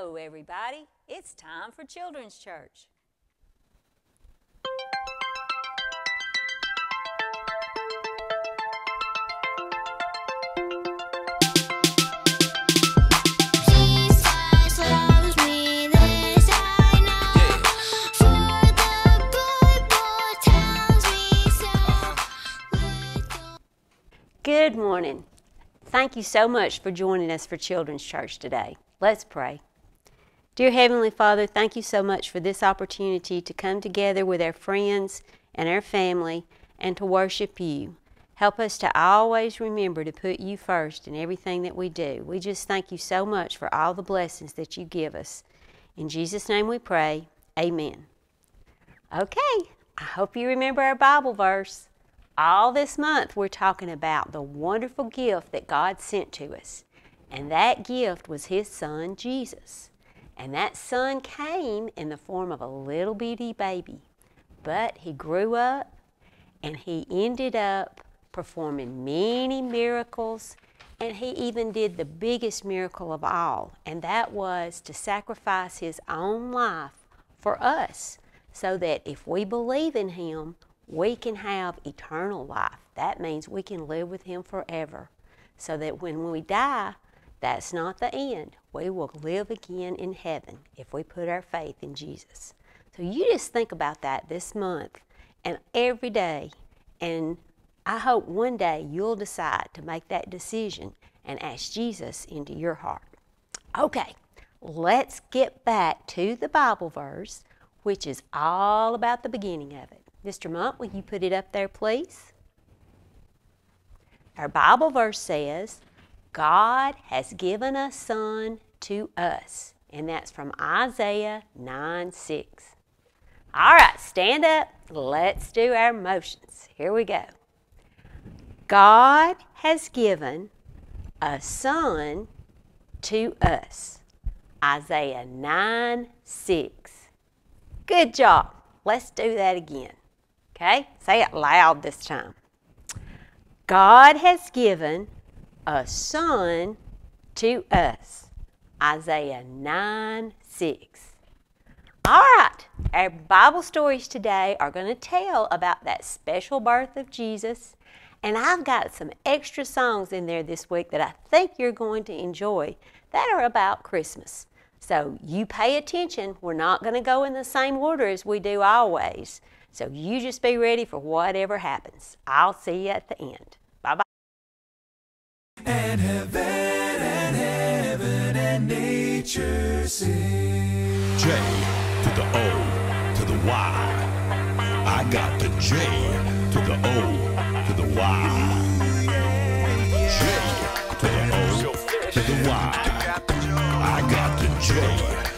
Hello, everybody. It's time for Children's Church. Good morning. Thank you so much for joining us for Children's Church today. Let's pray. Dear Heavenly Father, thank you so much for this opportunity to come together with our friends and our family and to worship you. Help us to always remember to put you first in everything that we do. We just thank you so much for all the blessings that you give us. In Jesus' name we pray. Amen. Okay, I hope you remember our Bible verse. All this month, we're talking about the wonderful gift that God sent to us. And that gift was His Son, Jesus. And that Son came in the form of a little bitty baby. But He grew up and He ended up performing many miracles. And He even did the biggest miracle of all, and that was to sacrifice His own life for us so that if we believe in Him, we can have eternal life. That means we can live with Him forever. So that when we die, that's not the end. We will live again in heaven if we put our faith in Jesus. So you just think about that this month and every day. And I hope one day you'll decide to make that decision and ask Jesus into your heart. Okay, let's get back to the Bible verse, which is all about the beginning of it. Mr. Monk, will you put it up there, please? Our Bible verse says, God has given a son to us. And that's from Isaiah 9 6. All right, stand up. Let's do our motions. Here we go. God has given a son to us. Isaiah 9 6. Good job. Let's do that again. Okay? Say it loud this time. God has given a son to us. Isaiah 9 6. All right, our Bible stories today are going to tell about that special birth of Jesus. And I've got some extra songs in there this week that I think you're going to enjoy that are about Christmas. So you pay attention. We're not going to go in the same order as we do always. So you just be ready for whatever happens. I'll see you at the end. And heaven and heaven and nature sing. J to the O to the Y. I got the J to the O to the Y. J to the O to the Y. I got the J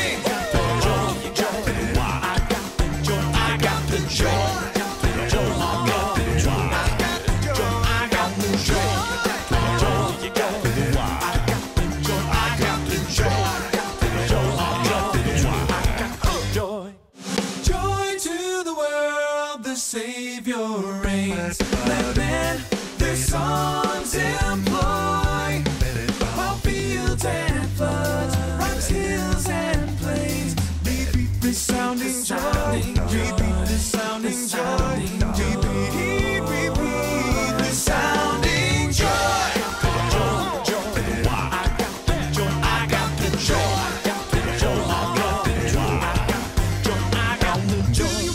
I got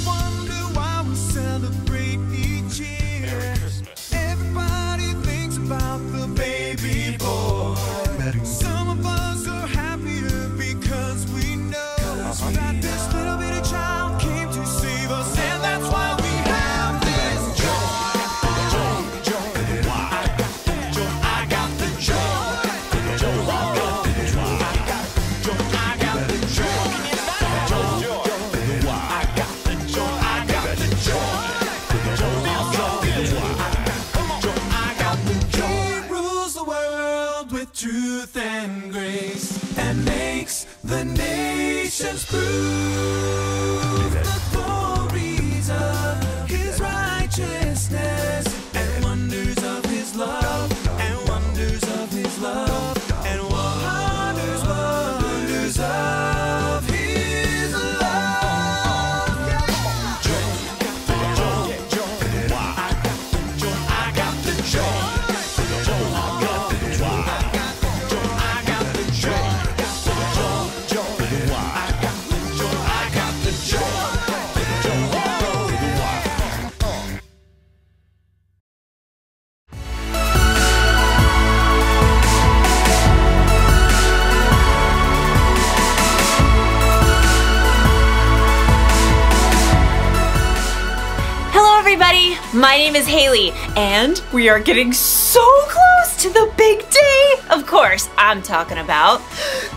My name is Haley, and we are getting so close to the big day. Of course, I'm talking about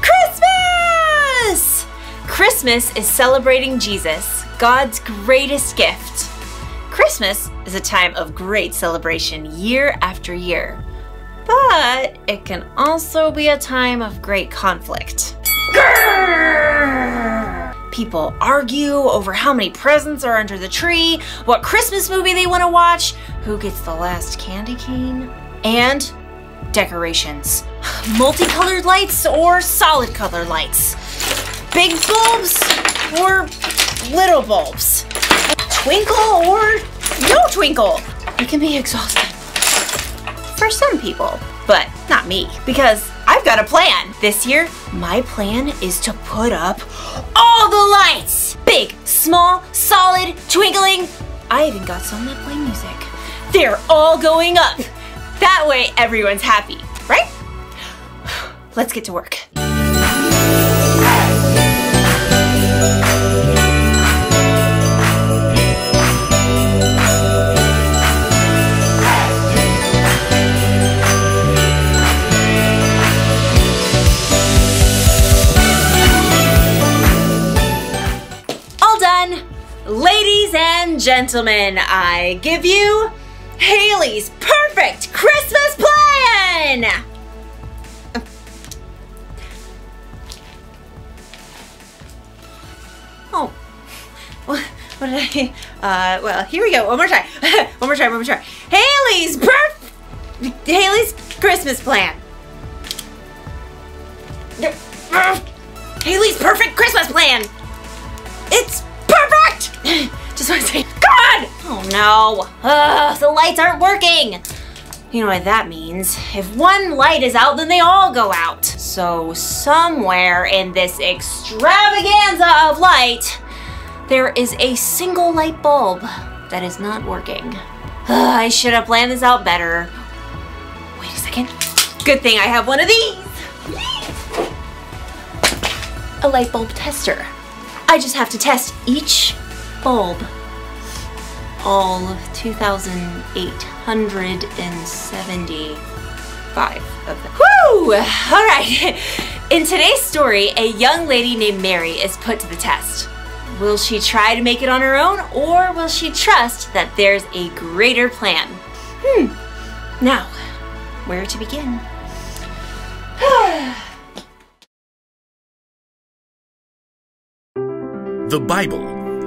Christmas! Christmas is celebrating Jesus, God's greatest gift. Christmas is a time of great celebration year after year, but it can also be a time of great conflict. Grrr! People argue over how many presents are under the tree, what Christmas movie they want to watch, who gets the last candy cane, and decorations. Multicolored lights or solid color lights. Big bulbs or little bulbs. Twinkle or no twinkle. It can be exhausting for some people, but not me because I've got a plan. This year, my plan is to put up all the lights big, small, solid, twinkling. I even got some that play music. They're all going up. That way, everyone's happy, right? Let's get to work. Gentlemen, I give you Haley's perfect Christmas plan! Oh, what, what did I? Uh, well, here we go. One more time. one more time. One more time. Haley's perf. Haley's Christmas plan. Haley's perfect Christmas plan. It's perfect! Just want to say, God! Oh no. Ugh, the lights aren't working. You know what that means. If one light is out, then they all go out. So, somewhere in this extravaganza of light, there is a single light bulb that is not working. Ugh, I should have planned this out better. Wait a second. Good thing I have one of these. A light bulb tester. I just have to test each bulb. All of 2,875 of them. Woo! All right. In today's story, a young lady named Mary is put to the test. Will she try to make it on her own, or will she trust that there's a greater plan? Hmm. Now, where to begin? The Bible.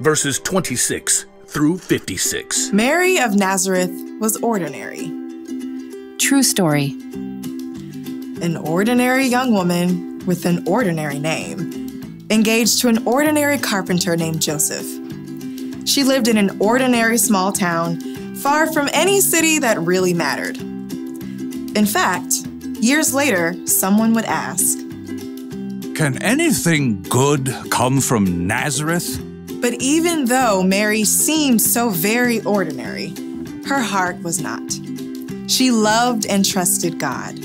verses 26 through 56. Mary of Nazareth was ordinary, True story. an ordinary young woman with an ordinary name, engaged to an ordinary carpenter named Joseph. She lived in an ordinary small town, far from any city that really mattered. In fact, years later, someone would ask, Can anything good come from Nazareth? But even though Mary seemed so very ordinary, her heart was not. She loved and trusted God.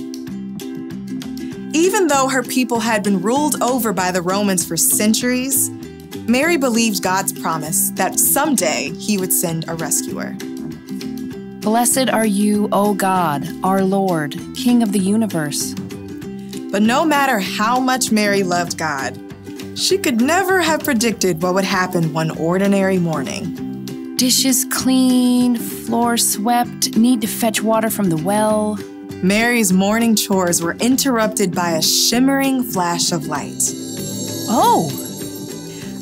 Even though her people had been ruled over by the Romans for centuries, Mary believed God's promise that someday he would send a rescuer. Blessed are you, O God, our Lord, King of the universe. But no matter how much Mary loved God, she could never have predicted what would happen one ordinary morning. Dishes cleaned, floor swept, need to fetch water from the well. Mary's morning chores were interrupted by a shimmering flash of light. Oh,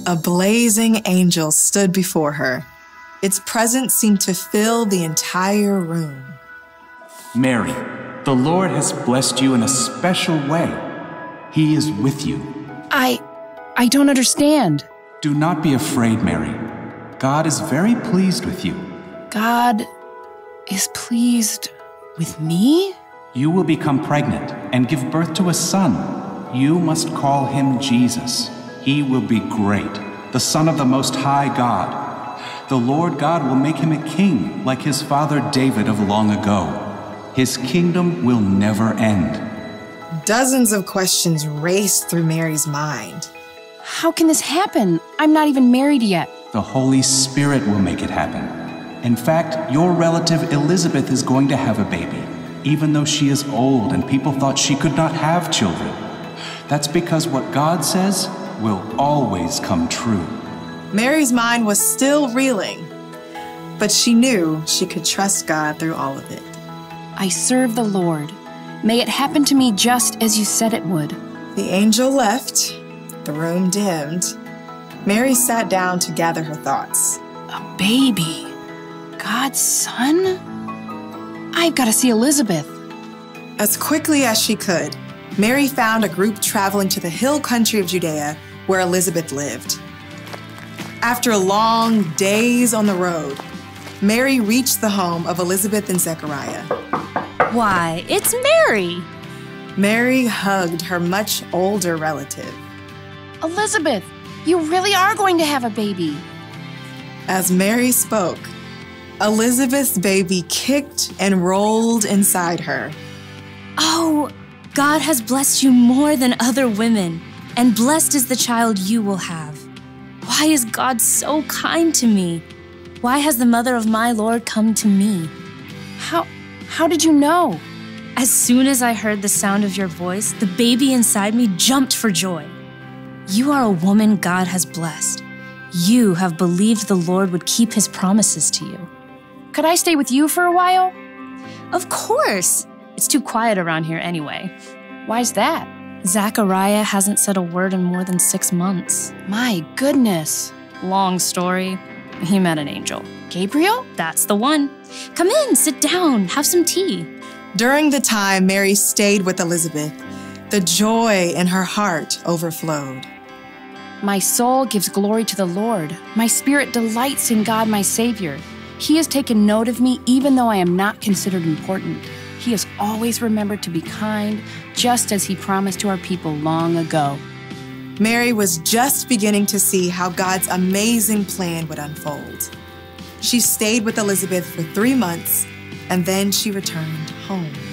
A blazing angel stood before her. Its presence seemed to fill the entire room. Mary, the Lord has blessed you in a special way. He is with you. I. I don't understand. Do not be afraid, Mary. God is very pleased with you. God is pleased with me? You will become pregnant and give birth to a son. You must call him Jesus. He will be great, the Son of the Most High God. The Lord God will make him a king like his father David of long ago. His kingdom will never end. Dozens of questions raced through Mary's mind. How can this happen? I'm not even married yet. The Holy Spirit will make it happen. In fact, your relative Elizabeth is going to have a baby, even though she is old and people thought she could not have children. That's because what God says will always come true. Mary's mind was still reeling, but she knew she could trust God through all of it. I serve the Lord. May it happen to me just as you said it would. The angel left, the room dimmed. Mary sat down to gather her thoughts. A baby. God's son? I've got to see Elizabeth. As quickly as she could, Mary found a group traveling to the hill country of Judea where Elizabeth lived. After long days on the road, Mary reached the home of Elizabeth and Zechariah. Why, it's Mary! Mary hugged her much older relative. Elizabeth, you really are going to have a baby. As Mary spoke, Elizabeth's baby kicked and rolled inside her. Oh, God has blessed you more than other women, and blessed is the child you will have. Why is God so kind to me? Why has the mother of my Lord come to me? How how did you know? As soon as I heard the sound of your voice, the baby inside me jumped for joy. You are a woman God has blessed. You have believed the Lord would keep his promises to you. Could I stay with you for a while? Of course! It's too quiet around here anyway. Why's that? Zachariah hasn't said a word in more than six months. My goodness. Long story. He met an angel. Gabriel? That's the one. Come in, sit down, have some tea. During the time Mary stayed with Elizabeth, the joy in her heart overflowed. My soul gives glory to the Lord. My spirit delights in God, my Savior. He has taken note of me even though I am not considered important. He has always remembered to be kind, just as He promised to our people long ago. Mary was just beginning to see how God's amazing plan would unfold. She stayed with Elizabeth for three months and then she returned home.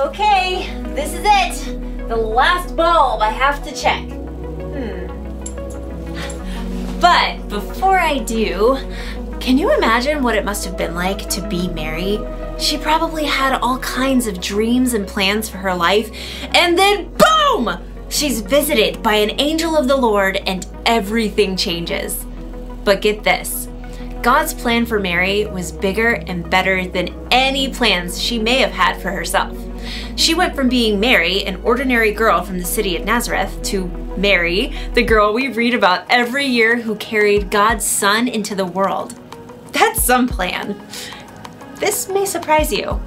Okay, this is it. The last bulb I have to check. Hmm. But before I do, can you imagine what it must have been like to be Mary? She probably had all kinds of dreams and plans for her life, and then boom! She's visited by an angel of the Lord, and everything changes. But get this God's plan for Mary was bigger and better than any plans she may have had for herself. She went from being Mary, an ordinary girl from the city of Nazareth, to Mary, the girl we read about every year who carried God's Son into the world. That's some plan. This may surprise you.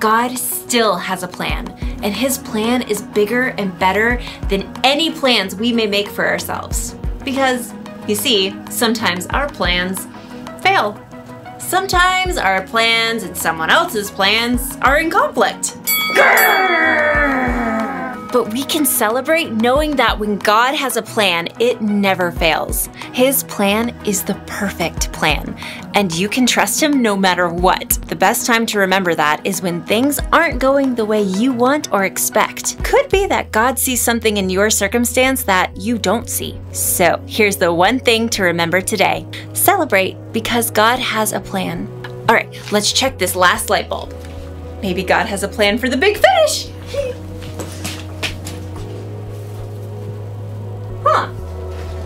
God still has a plan, and His plan is bigger and better than any plans we may make for ourselves. Because, you see, sometimes our plans fail. Sometimes our plans and someone else's plans are in conflict. But we can celebrate knowing that when God has a plan, it never fails. His plan is the perfect plan, and you can trust Him no matter what. The best time to remember that is when things aren't going the way you want or expect. Could be that God sees something in your circumstance that you don't see. So, here's the one thing to remember today celebrate because God has a plan. All right, let's check this last light bulb. Maybe God has a plan for the big fish. Huh.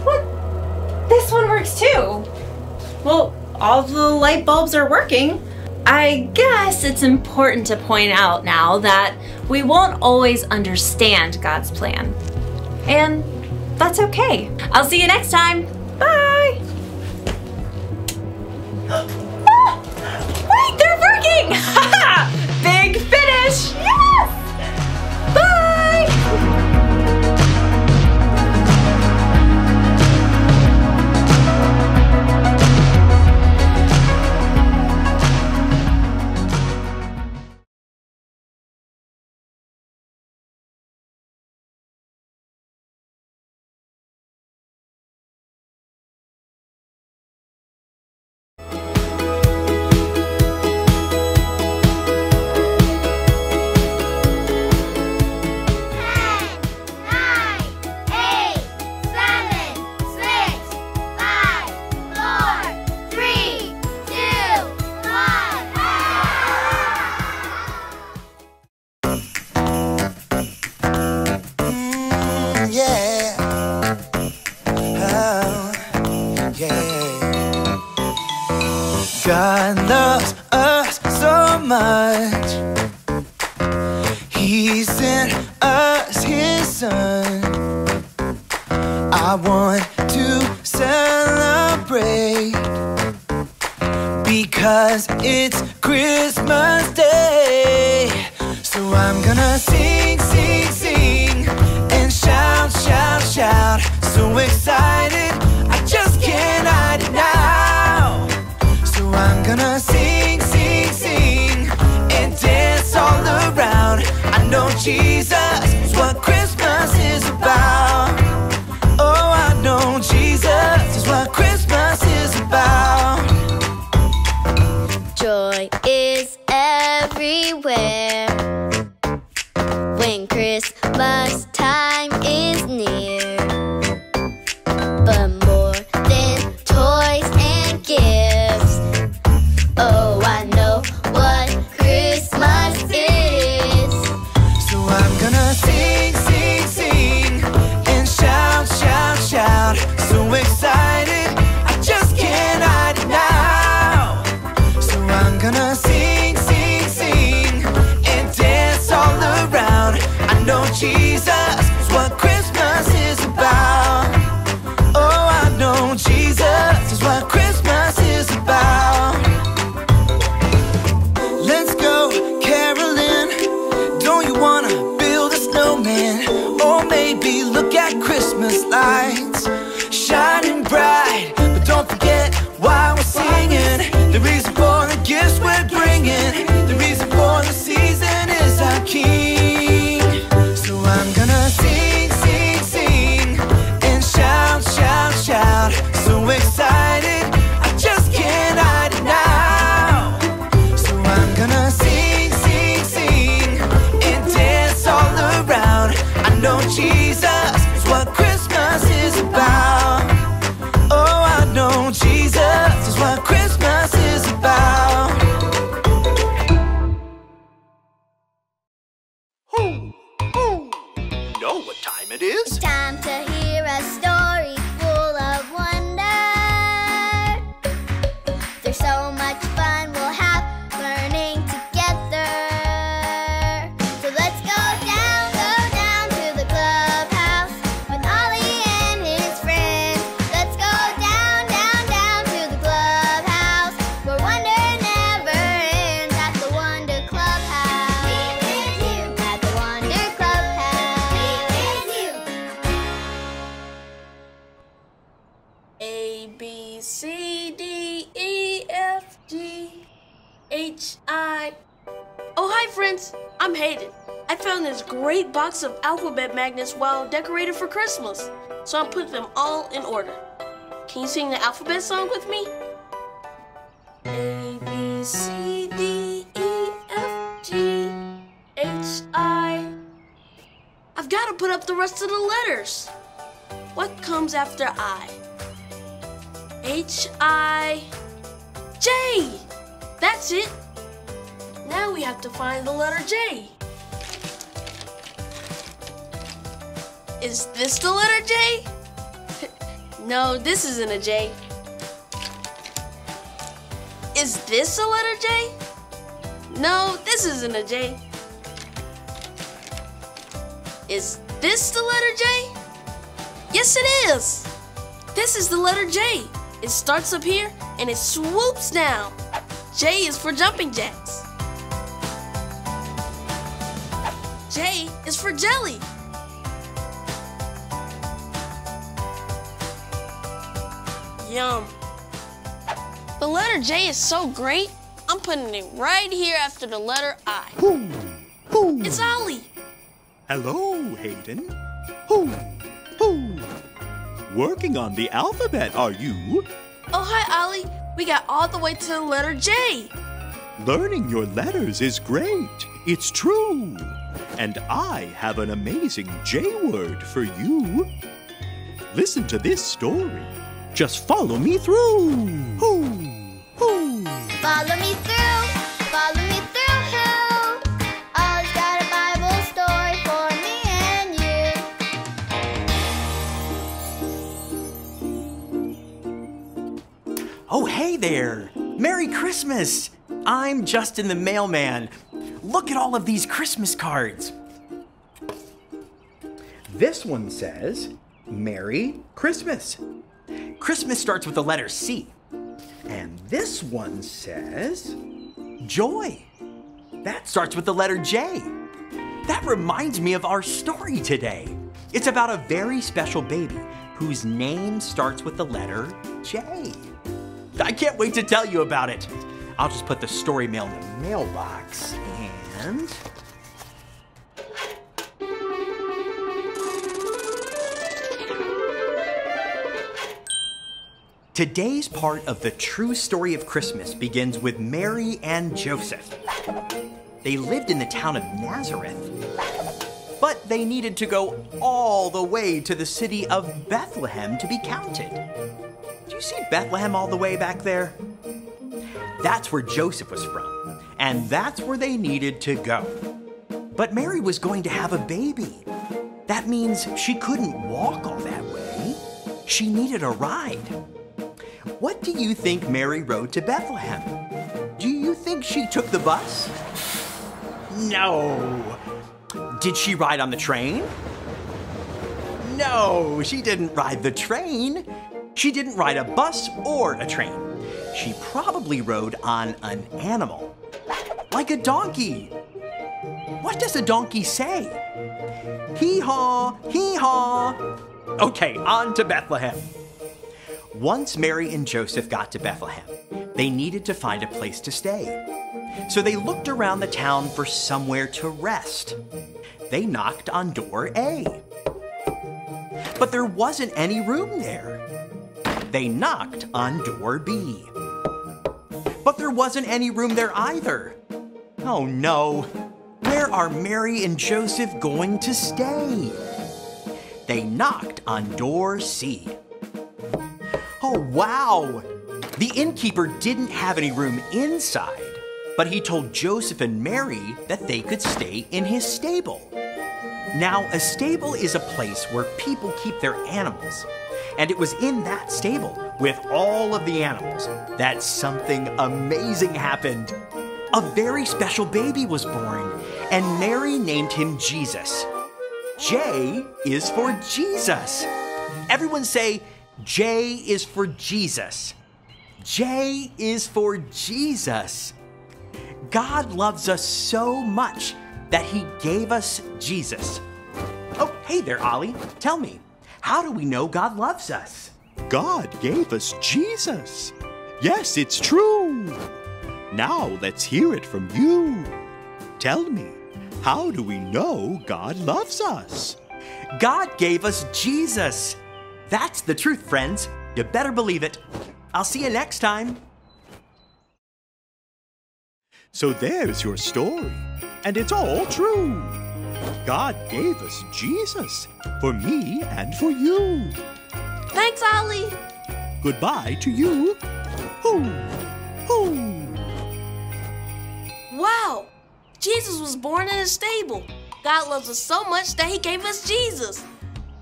What? This one works too. Well, all the light bulbs are working. I guess it's important to point out now that we won't always understand God's plan. And that's okay. I'll see you next time. Bye. Ah! Wait, they're working! Finish! Yes! He sent us his son. I want to celebrate because it's Christmas Jesus is what Christmas is about. B C D E F G H I. Oh, hi, friends. I'm Hayden. I I found this great box of alphabet magnets while decorated for Christmas, so I'm putting them all in order. Can you sing the alphabet song with me? A, B, C, D, E, F, G, H, I. I've got to put up the rest of the letters. What comes after I? H, I, J. That's it. Now we have to find the letter J. Is this the letter J? no, this isn't a J. Is this a letter J? No, this isn't a J. Is this the letter J? Yes, it is. This is the letter J. It starts up here and it swoops down. J is for jumping jacks. J is for jelly. Yum. The letter J is so great, I'm putting it right here after the letter I. It's Ollie. Hello, Hayden. Hoo. Working on the alphabet, are you? Oh, hi, Ollie. We got all the way to the letter J. Learning your letters is great. It's true. And I have an amazing J word for you. Listen to this story. Just follow me through. Hoo, hoo. Follow Oh, hey there! Merry Christmas! I'm Justin the mailman. Look at all of these Christmas cards. This one says, Merry Christmas. Christmas starts with the letter C. And this one says, Joy. That starts with the letter J. That reminds me of our story today. It's about a very special baby whose name starts with the letter J. I can't wait to tell you about it. I'll just put the story mail in the mailbox and. Today's part of the true story of Christmas begins with Mary and Joseph. They lived in the town of Nazareth, but they needed to go all the way to the city of Bethlehem to be counted. You see Bethlehem all the way back there? That's where Joseph was from, and that's where they needed to go. But Mary was going to have a baby. That means she couldn't walk all that way. She needed a ride. What do you think Mary rode to Bethlehem? Do you think she took the bus? No. Did she ride on the train? No, she didn't ride the train. She didn't ride a bus or a train. She probably rode on an animal, like a donkey. What does a donkey say? Hee haw, hee haw. Okay, on to Bethlehem. Once Mary and Joseph got to Bethlehem, they needed to find a place to stay. So they looked around the town for somewhere to rest. They knocked on door A. But there wasn't any room there. They knocked on door B. But there wasn't any room there either. Oh no, where are Mary and Joseph going to stay? They knocked on door C. Oh, wow! The innkeeper didn't have any room inside, but he told Joseph and Mary that they could stay in his stable. Now, a stable is a place where people keep their animals, and it was in that stable with all of the animals that something amazing happened. A very special baby was born, and Mary named him Jesus. J is for Jesus. Everyone say, J is for Jesus. J is for Jesus. God loves us so much that he gave us Jesus. Oh, hey there, Ollie. Tell me, how do we know God loves us? God gave us Jesus. Yes, it's true. Now let's hear it from you. Tell me, how do we know God loves us? God gave us Jesus. That's the truth, friends. You better believe it. I'll see you next time. So there's your story, and it's all true. God gave us Jesus for me and for you. Thanks, Ollie. Goodbye to you. Hoo, hoo. Wow! Jesus was born in a stable. God loves us so much that he gave us Jesus.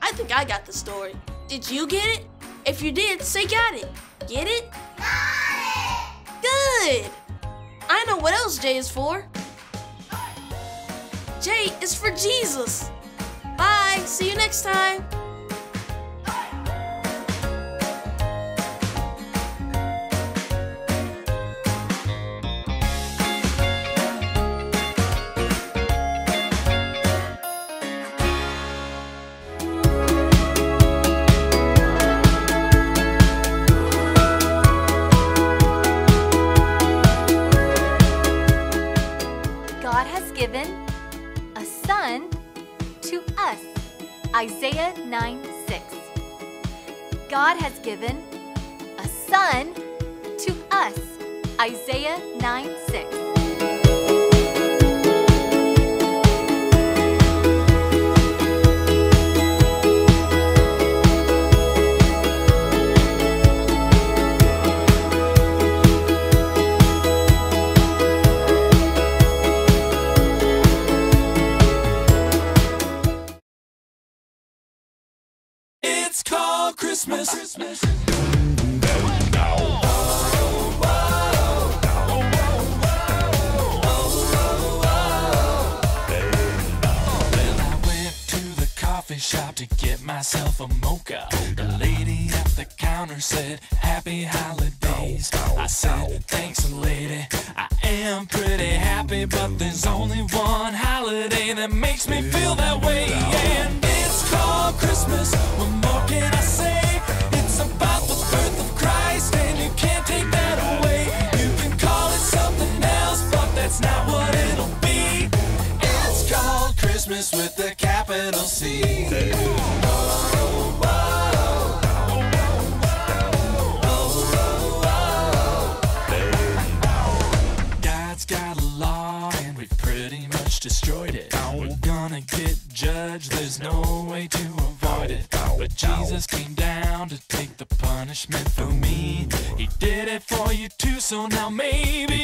I think I got the story. Did you get it? If you did, say got it. Get it? Got it! Good! I know what else J is for. J is for Jesus. Bye. See you next time. Christmas. Coffee shop to get myself a mocha. The lady at the counter said, Happy holidays. I said, Thanks, lady. I am pretty happy, but there's only one holiday that makes me feel that way. And called Christmas. What more can I say? It's about the birth of Christ, and you can't take that away. You can call it something else, but that's not what it'll be. It's called Christmas with a capital C. Came down to take the punishment for me. He did it for you too, so now maybe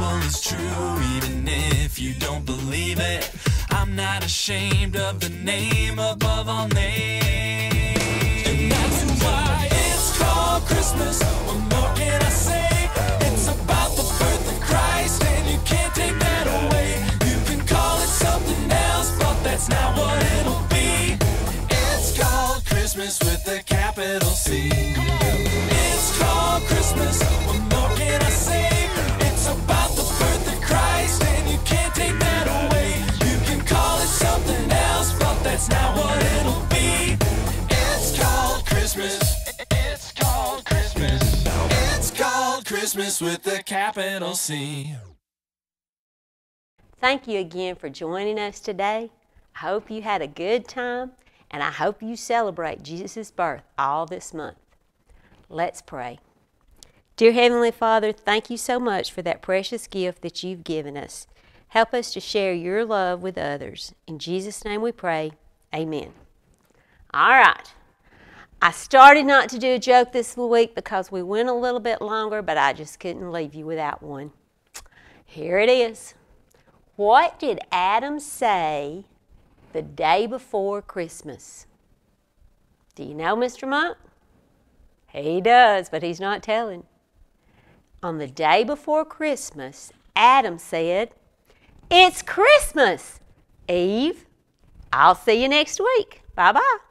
gospel is true, even if you don't believe it. I'm not ashamed of the name above all names. And that's why it's called Christmas. What more can I say? It's about the birth of Christ, and you can't take that away. You can call it something else, but that's not what it'll be. It's called Christmas with a capital C. Christmas with a capital C. Thank you again for joining us today. I hope you had a good time, and I hope you celebrate Jesus' birth all this month. Let's pray. Dear Heavenly Father, thank you so much for that precious gift that you've given us. Help us to share your love with others. In Jesus' name we pray. Amen. All right. I started not to do a joke this week because we went a little bit longer, but I just couldn't leave you without one. Here it is. What did Adam say the day before Christmas? Do you know, Mr. Monk? He does, but he's not telling. On the day before Christmas, Adam said, It's Christmas! Eve, I'll see you next week. Bye bye.